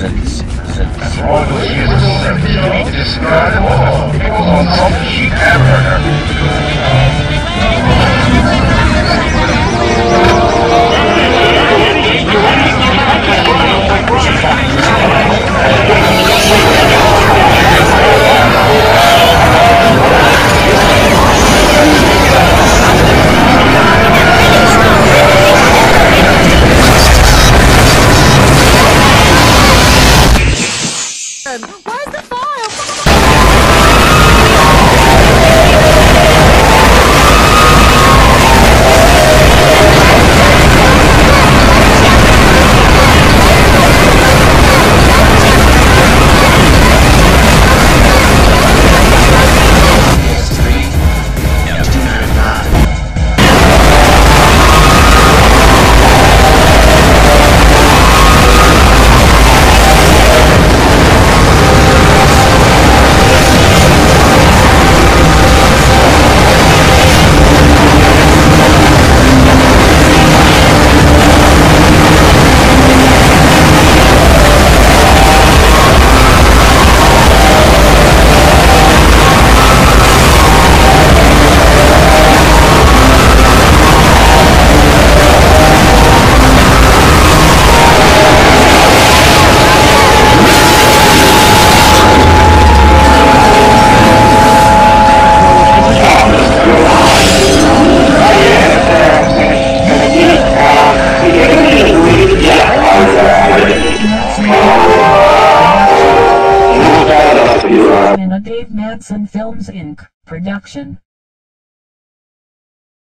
All the units have been destroyed all. People on Where's the file? In a Dave Manson Films Inc. production.